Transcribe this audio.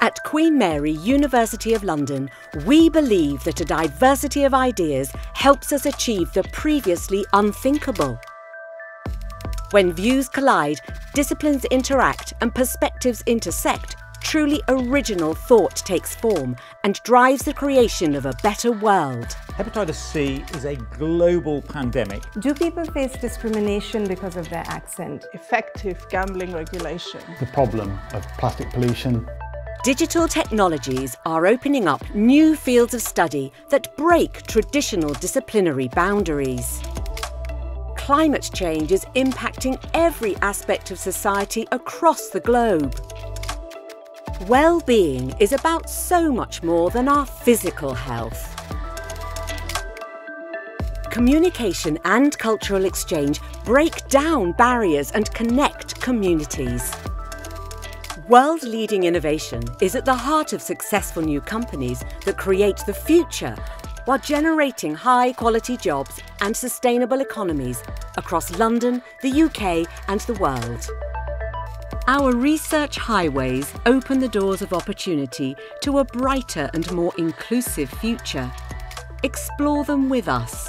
At Queen Mary, University of London, we believe that a diversity of ideas helps us achieve the previously unthinkable. When views collide, disciplines interact, and perspectives intersect, truly original thought takes form and drives the creation of a better world. Hepatitis C is a global pandemic. Do people face discrimination because of their accent? Effective gambling regulation. The problem of plastic pollution. Digital technologies are opening up new fields of study that break traditional disciplinary boundaries. Climate change is impacting every aspect of society across the globe. Well-being is about so much more than our physical health. Communication and cultural exchange break down barriers and connect communities. World-leading innovation is at the heart of successful new companies that create the future while generating high-quality jobs and sustainable economies across London, the UK and the world. Our research highways open the doors of opportunity to a brighter and more inclusive future. Explore them with us.